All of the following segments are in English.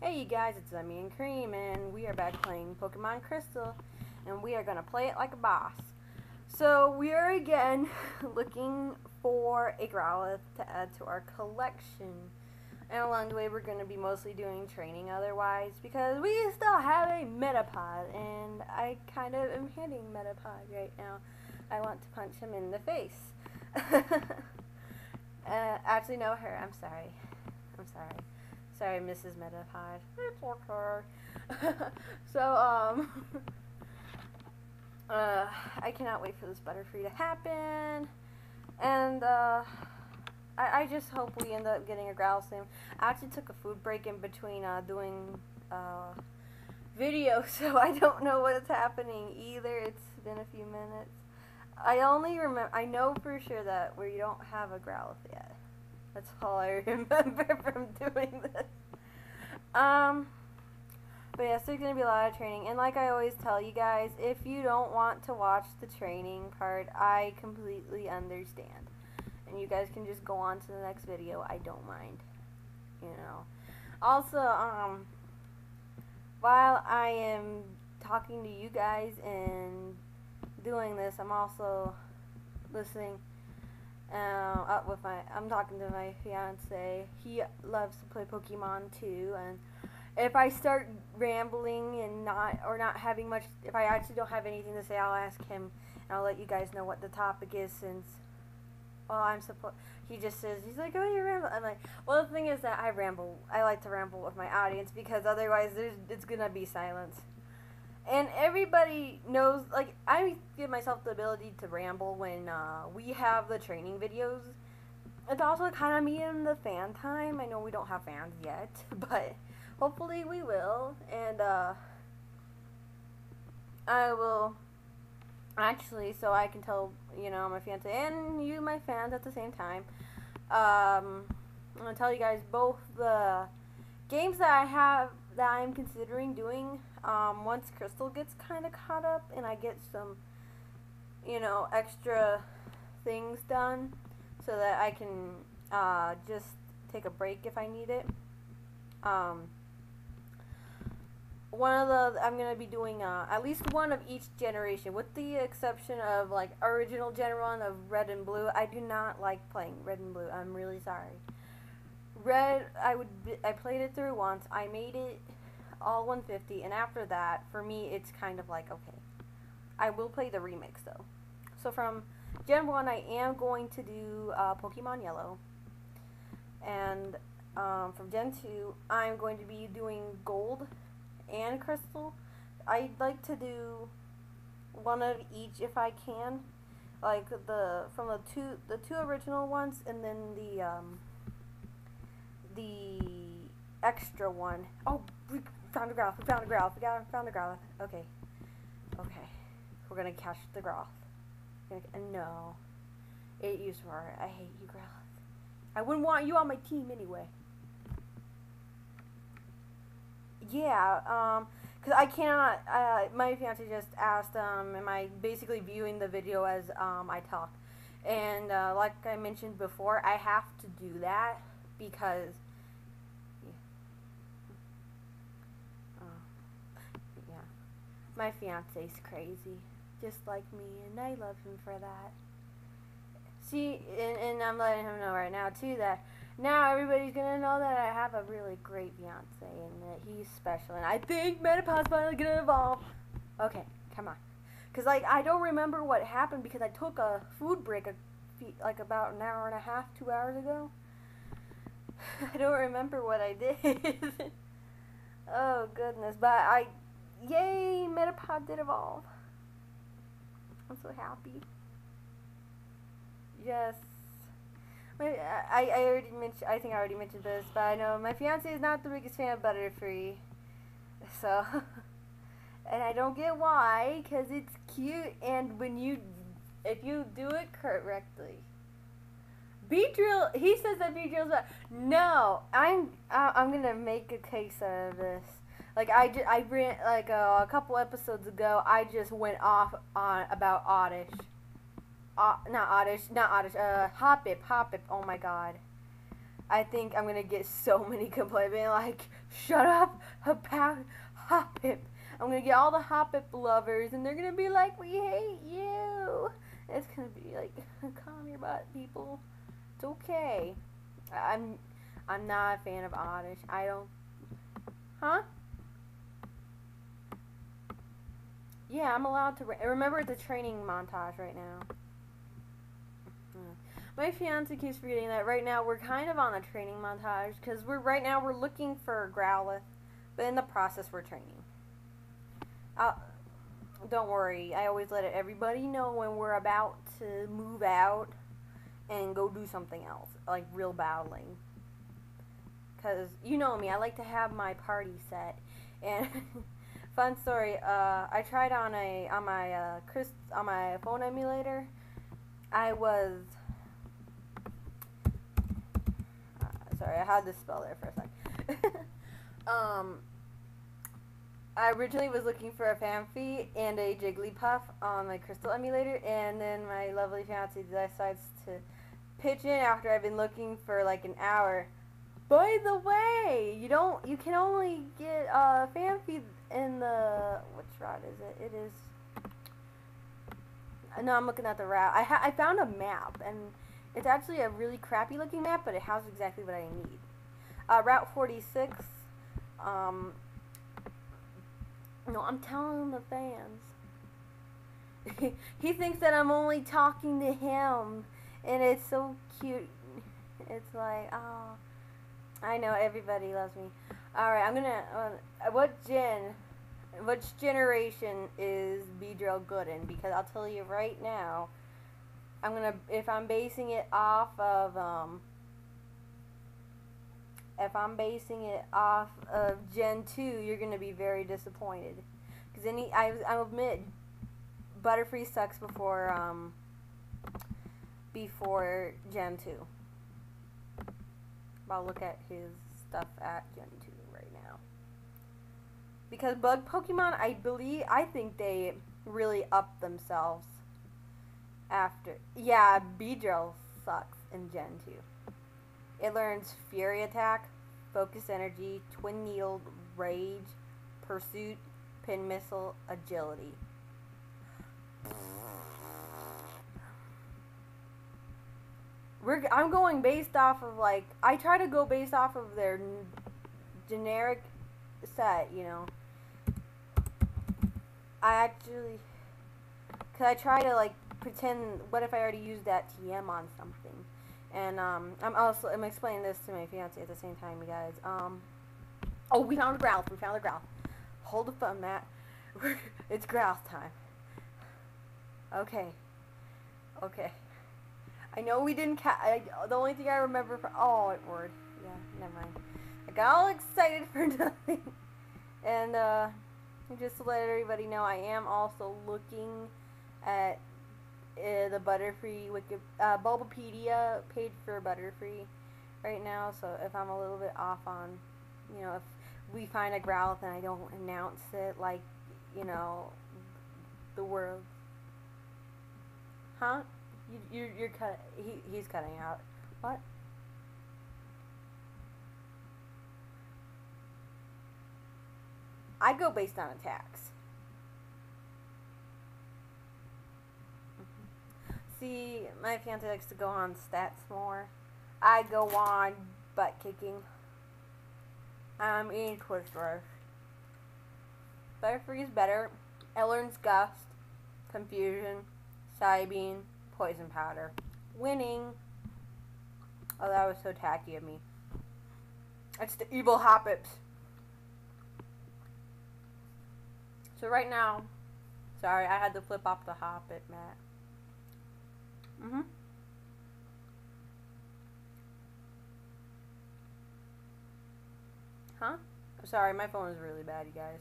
Hey you guys, it's Emmy and Cream, and we are back playing Pokemon Crystal, and we are going to play it like a boss. So, we are again looking for a Growlithe to add to our collection. And along the way, we're going to be mostly doing training otherwise, because we still have a Metapod, and I kind of am hitting Metapod right now. I want to punch him in the face. uh, actually, no, her, I'm sorry. I'm sorry. Sorry, Mrs. Metapod. It's okay. so, um, uh, I cannot wait for this Butterfree to happen. And, uh, I, I just hope we end up getting a growl soon. I actually took a food break in between, uh, doing, uh, video, so I don't know what's happening either. It's been a few minutes. I only remember, I know for sure that we don't have a Growlithe yet. That's all I remember from doing this. Um, but yes, there's going to be a lot of training. And like I always tell you guys, if you don't want to watch the training part, I completely understand. And you guys can just go on to the next video. I don't mind. You know. Also, um, while I am talking to you guys and doing this, I'm also listening Uh, up with my I'm talking to my fiance. He loves to play Pokemon too, and if I start rambling and not or not having much, if I actually don't have anything to say, I'll ask him, and I'll let you guys know what the topic is. Since, well, I'm supposed. He just says he's like, oh, you ramble. I'm like, well, the thing is that I ramble. I like to ramble with my audience because otherwise, there's it's gonna be silence and everybody knows like i give myself the ability to ramble when uh, we have the training videos. It's also kind of me and the fan time. I know we don't have fans yet but hopefully we will. And uh, i will actually so i can tell you know my fiance and you my fans at the same time. Um, i'm gonna tell you guys both the games that i have that i'm considering doing um, once Crystal gets kind of caught up and I get some, you know, extra things done so that I can uh, just take a break if I need it. Um, one of the I'm gonna be doing uh, at least one of each generation, with the exception of like original Gen One of Red and Blue. I do not like playing Red and Blue. I'm really sorry. Red, I would I played it through once. I made it all 150, and after that, for me, it's kind of like, okay, I will play the remix, though. So from Gen 1, I am going to do uh, Pokemon Yellow, and um, from Gen 2, I'm going to be doing Gold and Crystal. I'd like to do one of each if I can, like the from the two the two original ones, and then the um, the extra one. Oh, found a Growlithe. We found a Growlithe. We got found a Growlithe. Okay. Okay. We're gonna catch the uh, no. Eight use for I hate you, Growlithe. I wouldn't want you on my team anyway. Yeah, um, because I cannot, uh, my fiance just asked, um, am I basically viewing the video as, um, I talk? And, uh, like I mentioned before, I have to do that because My fiance's crazy, just like me, and I love him for that. See, and, and I'm letting him know right now, too, that now everybody's gonna know that I have a really great fiance and that he's special. And I think Metapod's finally gonna evolve. Okay, come on. Because, like, I don't remember what happened because I took a food break, a, like, about an hour and a half, two hours ago. I don't remember what I did. oh, goodness. But I Yay, Metapod did evolve. I'm so happy. Yes. I, I already mentioned, I think I already mentioned this, but I know my fiance is not the biggest fan of Butterfree. So, and I don't get why, because it's cute, and when you, if you do it correctly. Beedrill, he says that Beedrill's bad. No, I'm, I'm gonna make a case out of this. Like I, just, I ran like uh, a couple episodes ago. I just went off on about Oddish. Uh, not Oddish, not Oddish. Uh, Hoppip, Hoppip. Oh my God. I think I'm gonna get so many complaints being like, shut up about Hoppip. I'm gonna get all the Hoppip lovers and they're gonna be like, we hate you. It's gonna be like, calm your butt, people. It's okay. I'm, I'm not a fan of Oddish. I don't, huh? Yeah, I'm allowed to. Re- remember, the training montage right now. My fiance keeps forgetting that right now we're kind of on a training montage because we're right now we're looking for Growlithe, but in the process we're training. Uh, don't worry, I always let everybody know when we're about to move out and go do something else, like real battling. Cause you know me, I like to have my party set. And fun story, uh, I tried on a on my uh, Chris on my phone emulator. I was Sorry, I had to spell there for a sec. um, I originally was looking for a Phanpy and a Jigglypuff on my Crystal emulator, and then my lovely fiance decides to pitch in after I've been looking for like an hour. By the way, you don't, you can only get a uh, Phanpy in the, which route is it? It is, no, I'm looking at the route. I, ha- I found a map, and it's actually a really crappy looking map, but it has exactly what I need. Uh, Route 46. Um, no, I'm telling the fans. he thinks that I'm only talking to him, and it's so cute. It's like, oh, I know everybody loves me. All right, I'm gonna. Uh, what gen? Which generation is Beedrill good in? Because I'll tell you right now, I'm gonna if I'm basing it off of um if I'm basing it off of Gen 2, you're gonna be very disappointed. Cause any I I admit Butterfree sucks before um before Gen 2. I'll look at his stuff at Gen 2 right now. Because bug Pokemon, I believe, I think they really up themselves after. Yeah, Beedrill sucks in Gen 2. It learns Fury Attack, Focus Energy, Twin Needle, Rage, Pursuit, Pin Missile, Agility. We're, I'm going based off of like I try to go based off of their generic set, you know. I actually, cause I try to like pretend, what if I already used that TM on something? And um, I'm also, I'm explaining this to my fiance at the same time, you guys. Um, oh, we found a Growlithe. We found a Growlithe. Hold the phone, Matt. it's Growlithe time. Okay. Okay. I know we didn't ca- I, the only thing I remember for- oh, it word. Yeah, never mind. I got all excited for nothing. and, uh, just to let everybody know, I am also looking at uh, the Butterfree Wiki, uh, Bulbapedia page for Butterfree right now. So if I'm a little bit off on, you know, if we find a Growlithe and I don't announce it like, you know, the world. Huh? You, you're you're cut. He he's cutting out. What? I go based on attacks. Mm-hmm. See, my fiance likes to go on stats more. I go on butt kicking. I'm eating Twister. Butterfree better. Eller's Gust, Confusion, Psybeam, Poison Powder. Winning. Oh, that was so tacky of me. It's the evil Hoppips. So right now, sorry, I had to flip off the Hoppip, Matt. Mm-hmm. Huh? I'm sorry, my phone is really bad, you guys.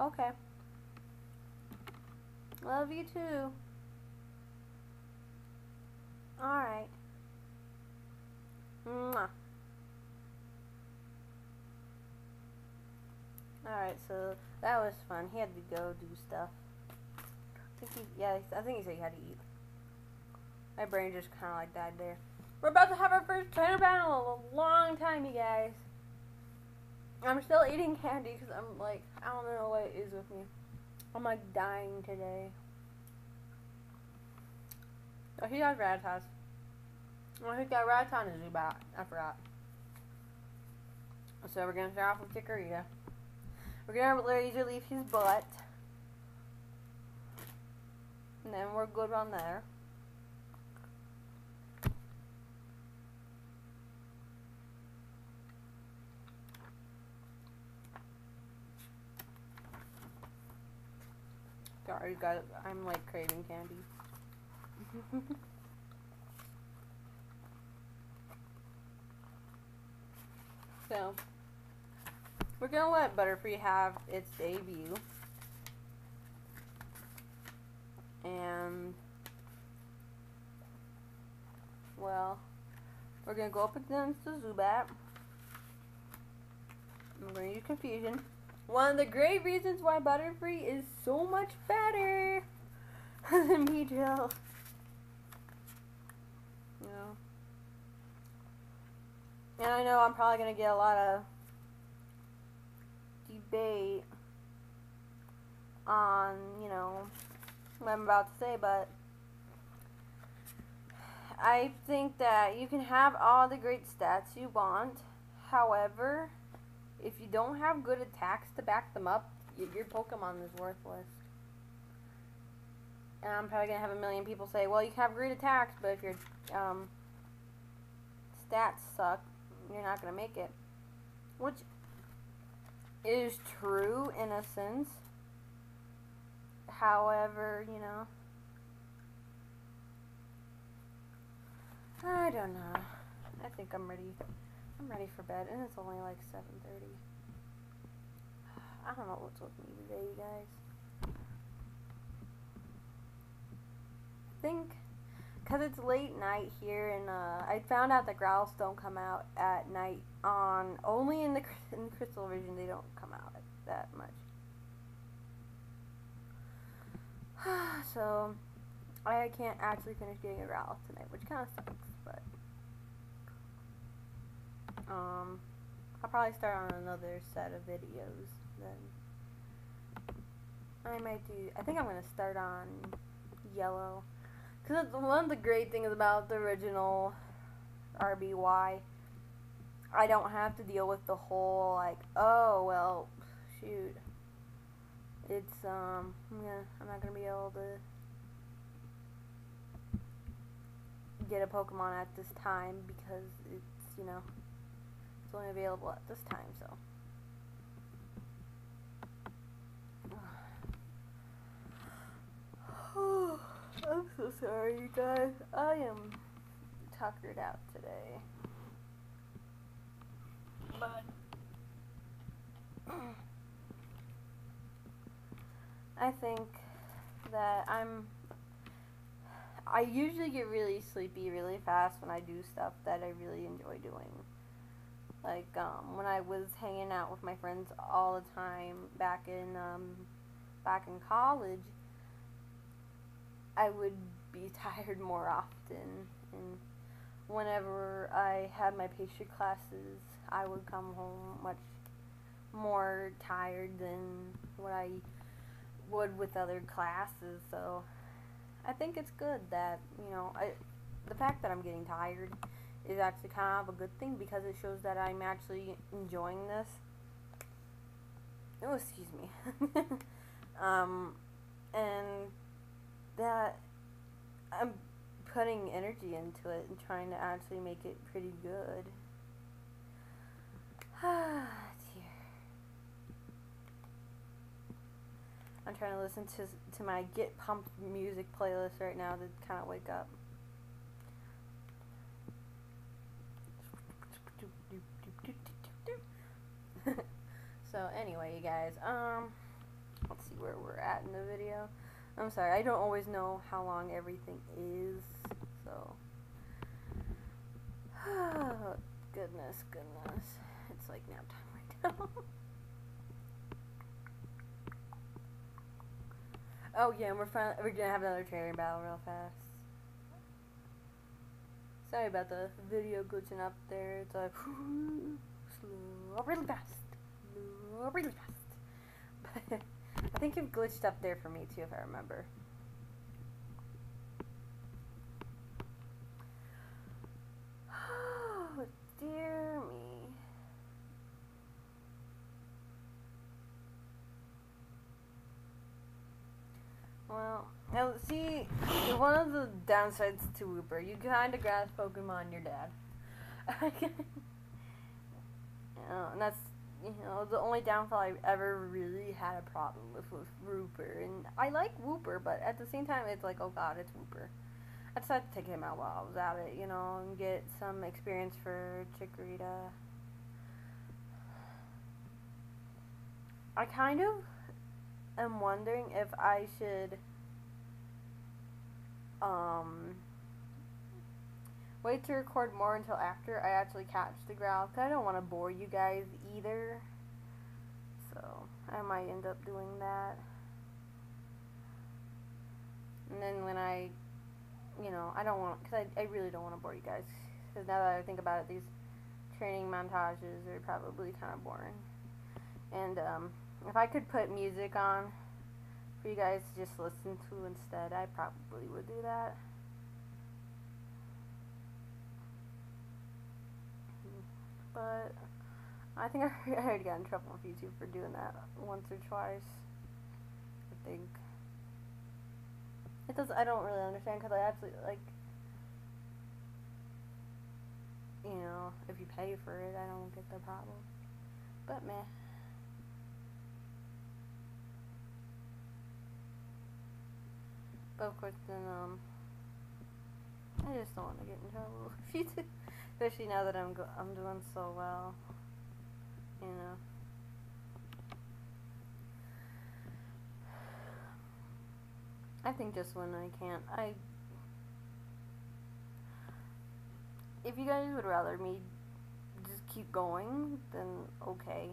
Okay. Love you too. Alright. Mwah. Alright, so that was fun. He had to go do stuff. I think he, yeah, I think he said he had to eat. My brain just kind of like died there. We're about to have our first trainer battle in a long time, you guys. I'm still eating candy because I'm like, I don't know what it is with me. I'm like dying today. Oh, he has Rattata. Oh, he got Rattata in his back. I forgot. So we're gonna start off with Chikorita. We're gonna Razor Leaf his butt. And then we're good on there. Sorry guys, I'm like craving candy. so, we're gonna let Butterfree have its debut. And, well, we're gonna go up against the Zubat. I'm gonna use confusion. One of the great reasons why Butterfree is so much better than Jill. You know. And I know I'm probably gonna get a lot of debate on, you know, what I'm about to say, but I think that you can have all the great stats you want. However, if you don't have good attacks to back them up, your Pokemon is worthless. And I'm probably going to have a million people say, well, you can have great attacks, but if your um, stats suck, you're not going to make it. Which is true in a sense. However, you know, I don't know. I think I'm ready. I'm ready for bed, and it's only like 7.30. I don't know what's with me today, you guys. I think, because it's late night here, and uh, I found out that growls don't come out at night on, only in the in Crystal version they don't come out that much. so, I can't actually finish getting a growl tonight, which kind of sucks, but... Um, I'll probably start on another set of videos then. I might do, I think I'm going to start on yellow. Because one of the great things about the original RBY, I don't have to deal with the whole, like, oh, well, shoot. It's, um, yeah, I'm not going to be able to get a Pokemon at this time because it's, you know, it's only available at this time, so. I'm so sorry, you guys. I am tuckered out today. But. I think that I'm. I usually get really sleepy really fast when I do stuff that I really enjoy doing. Like um, when I was hanging out with my friends all the time back in um, back in college, I would be tired more often. And whenever I had my pastry classes, I would come home much more tired than what I would with other classes. So I think it's good that you know I the fact that I'm getting tired is actually kind of a good thing because it shows that I'm actually enjoying this. Oh, excuse me. um, and that I'm putting energy into it and trying to actually make it pretty good. Dear. I'm trying to listen to to my Get Pumped music playlist right now to kind of wake up. so anyway, you guys, um, let's see where we're at in the video. I'm sorry, I don't always know how long everything is, so. goodness, goodness. It's like nap time right now. oh yeah, we're finally, we're gonna have another training battle real fast. Sorry about the video glitching up there. It's like slow, really fast, slow, really fast. But I think you've glitched up there for me too, if I remember. Oh, dear me. Well, now see, one of the downsides to Wooper, you kind of grasp Pokemon your dad. know, and that's you know the only downfall I ever really had a problem with was Wooper, and I like Wooper, but at the same time, it's like, oh god, it's Wooper. I decided to take him out while I was at it, you know, and get some experience for Chikorita. I kind of am wondering if I should um wait to record more until after I actually catch the growl cause I don't want to bore you guys either. So I might end up doing that. And then when I, you know, I don't want, because I, I really don't want to bore you guys. Because now that I think about it, these training montages are probably kind of boring. And um, if I could put music on for you guys to just listen to instead, I probably would do that. But I think I already got in trouble with YouTube for doing that once or twice. I think it does. I don't really understand because I absolutely like. You know, if you pay for it, I don't get the problem. But meh. But of course, then um, I just don't want to get in trouble with YouTube, especially now that I'm go- I'm doing so well. You know. I think just when I can't, I. If you guys would rather me just keep going, then okay.